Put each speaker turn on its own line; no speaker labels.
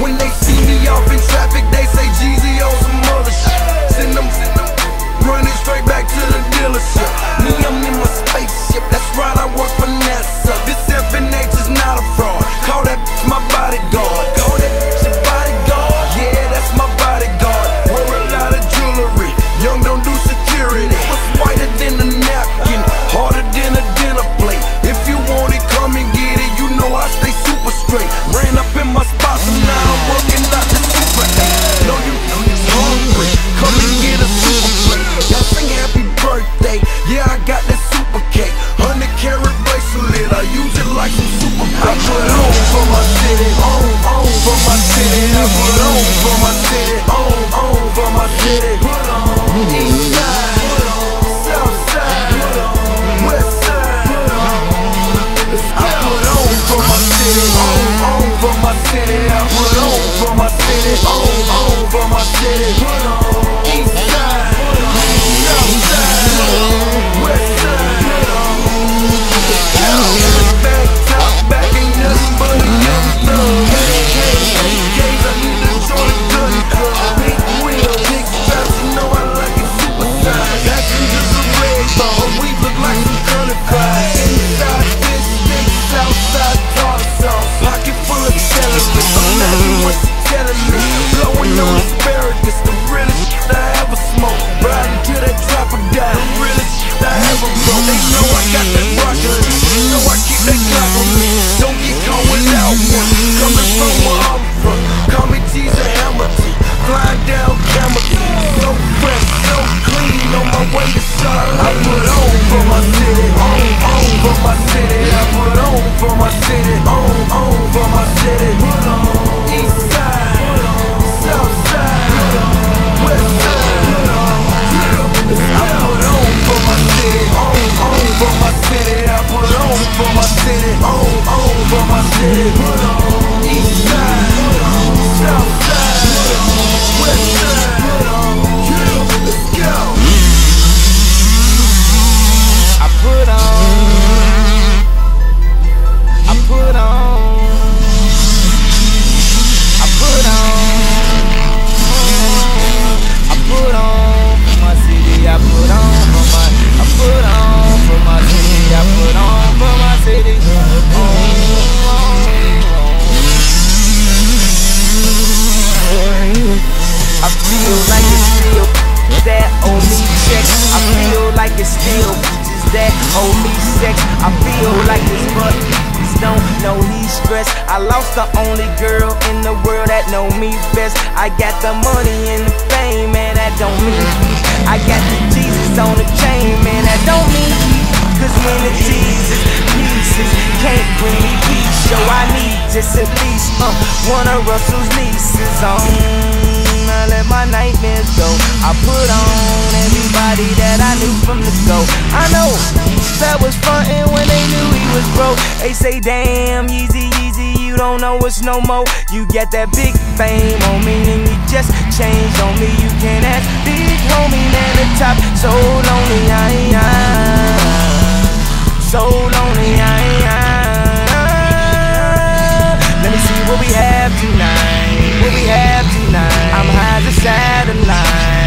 When alone for my Pocket full of celery. I'm not what telling me. Blowing on Keep
sex. I feel like this, but these don't know he's stressed. I lost the only girl in the world that know me best. I got the money and the fame, man, that don't mean me. I got the Jesus on the chain, man, that don't mean peace. Cause when the Jesus pieces can't bring me peace, so I need just at least uh, one of Russell's nieces on. I let my nightmares go. I put on everybody that I knew from the go. I know that was frontin' when they knew he was broke. They say, damn, Yeezy, Yeezy, you don't know it's no more. You get that big fame on me, and you just changed on me. You can't ask big homie, man, the top. So lonely, I am. So lonely, I am. Let me see what we have tonight. What we have tonight. I'm high as a satellite.